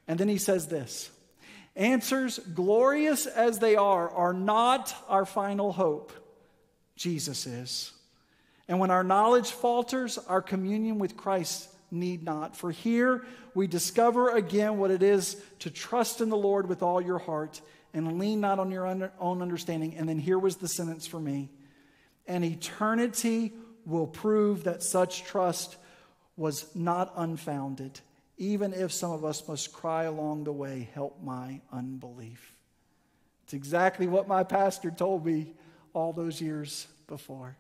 And then he says this Answers, glorious as they are, are not our final hope. Jesus is. And when our knowledge falters, our communion with Christ need not. For here we discover again what it is to trust in the Lord with all your heart and lean not on your own understanding. And then here was the sentence for me. And eternity will prove that such trust was not unfounded, even if some of us must cry along the way, Help my unbelief. It's exactly what my pastor told me all those years before.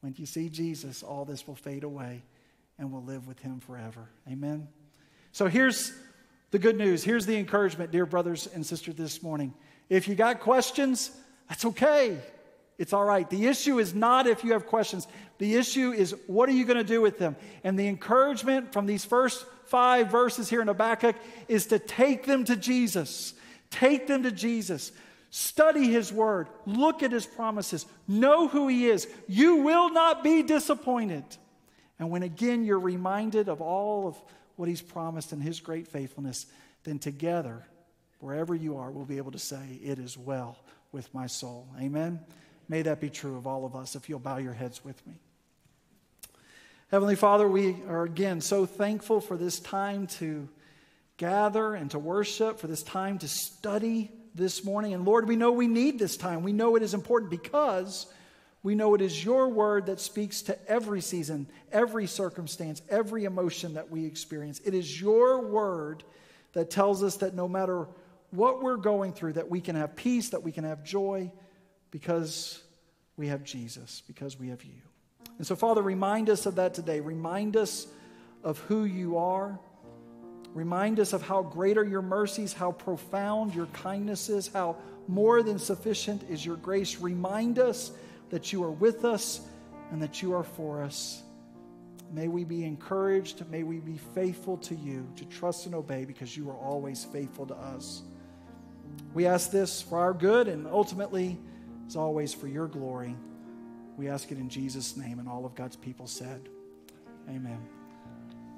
When you see Jesus, all this will fade away and we'll live with him forever. Amen. So here's the good news. Here's the encouragement, dear brothers and sisters, this morning. If you got questions, that's okay. It's all right. The issue is not if you have questions. The issue is what are you going to do with them? And the encouragement from these first five verses here in Habakkuk is to take them to Jesus. Take them to Jesus. Study His Word. Look at His promises. Know who He is. You will not be disappointed. And when again you're reminded of all of what He's promised and His great faithfulness, then together, wherever you are, we'll be able to say, It is well with my soul. Amen. May that be true of all of us if you'll bow your heads with me. Heavenly Father, we are again so thankful for this time to gather and to worship, for this time to study this morning. And Lord, we know we need this time. We know it is important because we know it is your word that speaks to every season, every circumstance, every emotion that we experience. It is your word that tells us that no matter what we're going through, that we can have peace, that we can have joy because we have Jesus, because we have you. And so, Father, remind us of that today. Remind us of who you are. Remind us of how great are your mercies, how profound your kindness is, how more than sufficient is your grace. Remind us that you are with us and that you are for us. May we be encouraged. May we be faithful to you, to trust and obey, because you are always faithful to us. We ask this for our good and ultimately, as always, for your glory. We ask it in Jesus' name, and all of God's people said, Amen.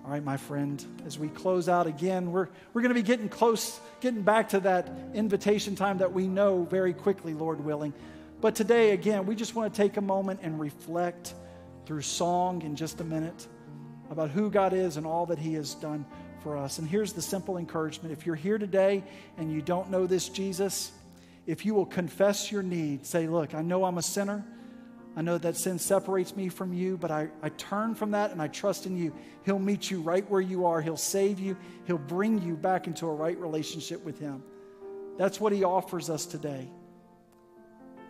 All right, my friend, as we close out again, we're, we're going to be getting close, getting back to that invitation time that we know very quickly, Lord willing. But today, again, we just want to take a moment and reflect through song in just a minute about who God is and all that He has done for us. And here's the simple encouragement if you're here today and you don't know this Jesus, if you will confess your need, say, Look, I know I'm a sinner. I know that sin separates me from you, but I, I turn from that and I trust in you. He'll meet you right where you are. He'll save you. He'll bring you back into a right relationship with Him. That's what He offers us today.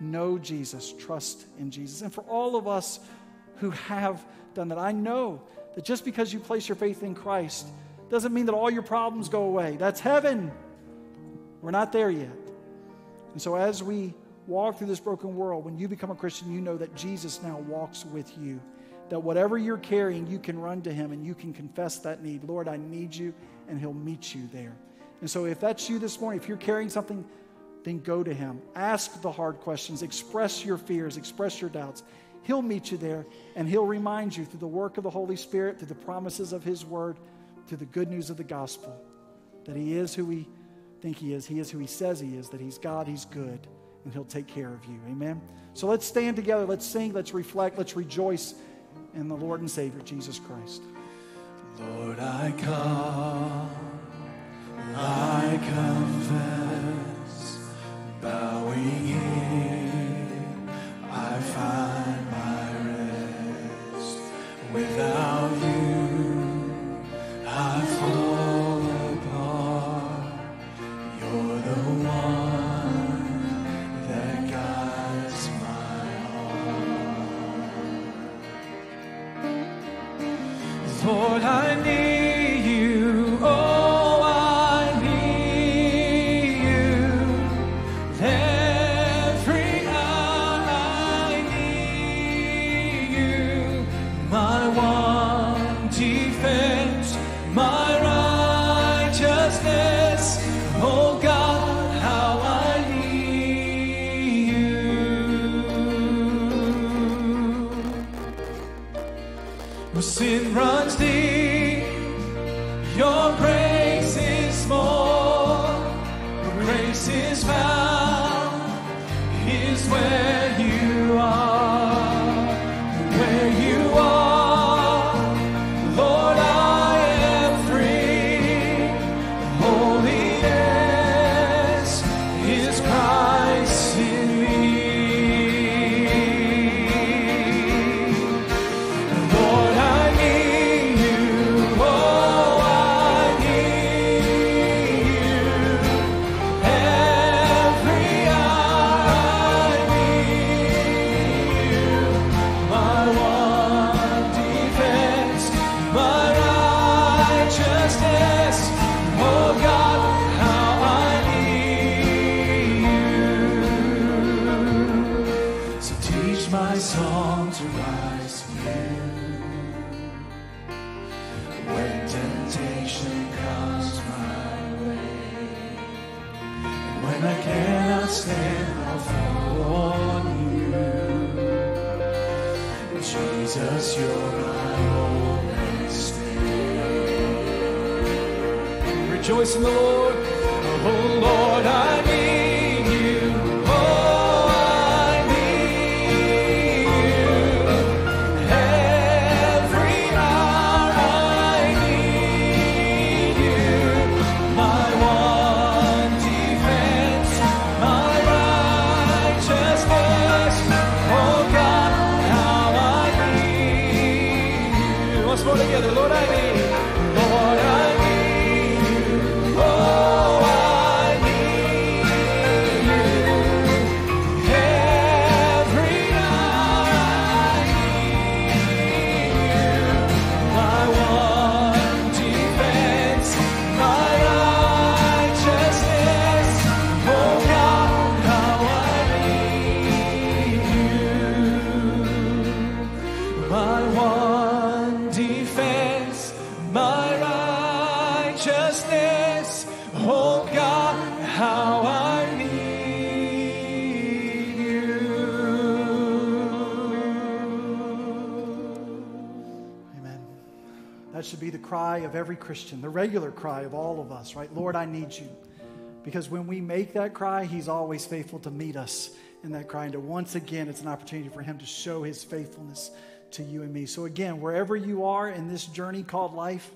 Know Jesus, trust in Jesus. And for all of us who have done that, I know that just because you place your faith in Christ doesn't mean that all your problems go away. That's heaven. We're not there yet. And so as we walk through this broken world, when you become a Christian, you know that Jesus now walks with you. That whatever you're carrying, you can run to Him and you can confess that need. Lord, I need you, and He'll meet you there. And so, if that's you this morning, if you're carrying something, then go to Him. Ask the hard questions, express your fears, express your doubts. He'll meet you there, and He'll remind you through the work of the Holy Spirit, through the promises of His Word, through the good news of the gospel, that He is who we think He is. He is who He says He is, that He's God, He's good and He'll take care of you. Amen. So let's stand together. Let's sing. Let's reflect. Let's rejoice in the Lord and Savior, Jesus Christ. Lord, I come, I confess, bowing here, Rejoice in the Lord. Oh Lord, I of every Christian, the regular cry of all of us, right? Lord, I need you. Because when we make that cry, He's always faithful to meet us in that cry. And to once again, it's an opportunity for Him to show His faithfulness to you and me. So, again, wherever you are in this journey called life,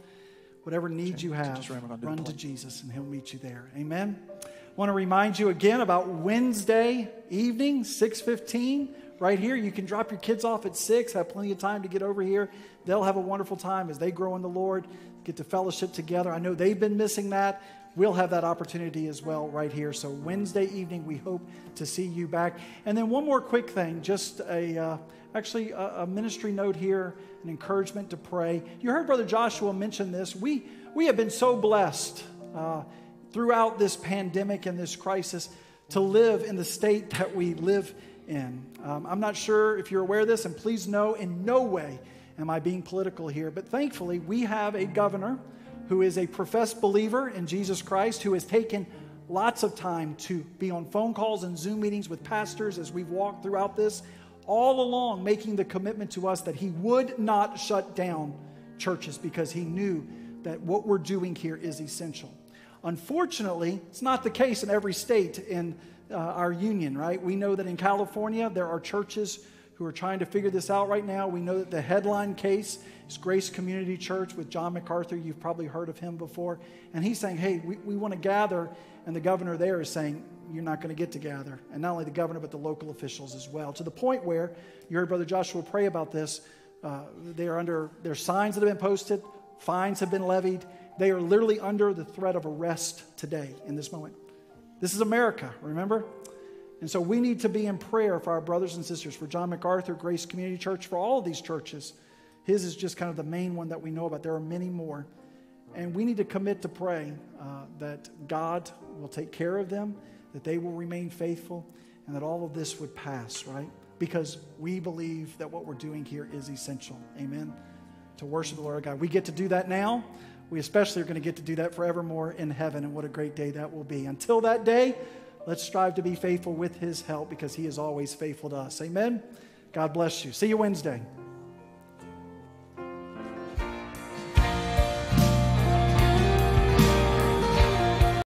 whatever need you have, just remember, I'm gonna do run to. Jesus and He'll meet you there. Amen. I want to remind you again about Wednesday evening, 615. Right here, you can drop your kids off at 6, have plenty of time to get over here. They'll have a wonderful time as they grow in the Lord, get to fellowship together. I know they've been missing that. We'll have that opportunity as well right here. So, Wednesday evening, we hope to see you back. And then, one more quick thing just a. Uh, Actually, a, a ministry note here, an encouragement to pray. You heard Brother Joshua mention this. We, we have been so blessed uh, throughout this pandemic and this crisis to live in the state that we live in. Um, I'm not sure if you're aware of this, and please know in no way am I being political here, but thankfully we have a governor who is a professed believer in Jesus Christ who has taken lots of time to be on phone calls and Zoom meetings with pastors as we've walked throughout this, all along making the commitment to us that he would not shut down churches because he knew that what we're doing here is essential. Unfortunately, it's not the case in every state in uh, our union, right? We know that in California, there are churches who are trying to figure this out right now. We know that the headline case is Grace Community Church with John MacArthur. You've probably heard of him before. And he's saying, hey, we, we want to gather. And the governor there is saying, you're not going to get to gather. And not only the governor, but the local officials as well. To the point where you heard Brother Joshua pray about this. Uh, they are under, there's signs that have been posted, fines have been levied. They are literally under the threat of arrest today in this moment. This is America, remember? And so we need to be in prayer for our brothers and sisters, for John MacArthur, Grace Community Church, for all of these churches. His is just kind of the main one that we know about. There are many more. And we need to commit to pray uh, that God will take care of them, that they will remain faithful, and that all of this would pass, right? Because we believe that what we're doing here is essential. Amen. To worship the Lord our God. We get to do that now. We especially are going to get to do that forevermore in heaven, and what a great day that will be. Until that day, let's strive to be faithful with His help because He is always faithful to us. Amen. God bless you. See you Wednesday.